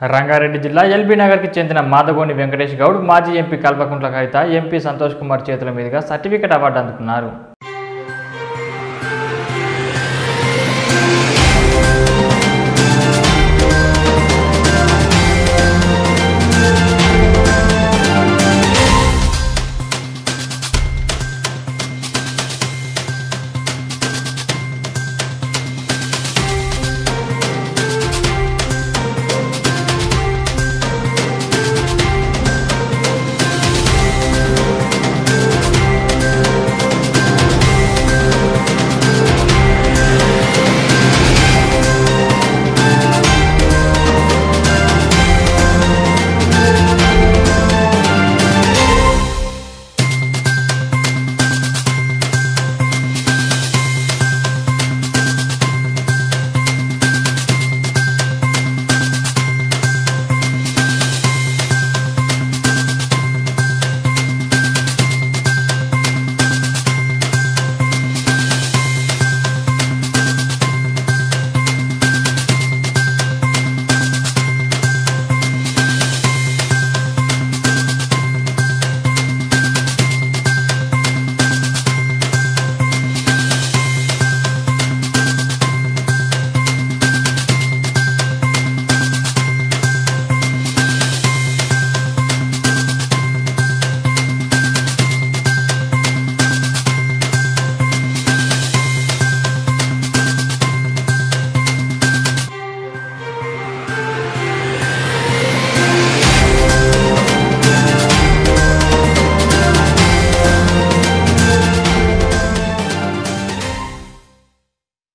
రంగారెడ్డి జిల్లా ఎల్బీ నగర్కి చెందిన మాదగోని వెంకటేష్ గౌడ్ మాజీ ఎంపీ కల్వకుంట్ల కవిత ఎంపీ సంతోష్ కుమార్ చేతుల మీదుగా సర్టిఫికెట్ అవార్డు అందుకున్నారు.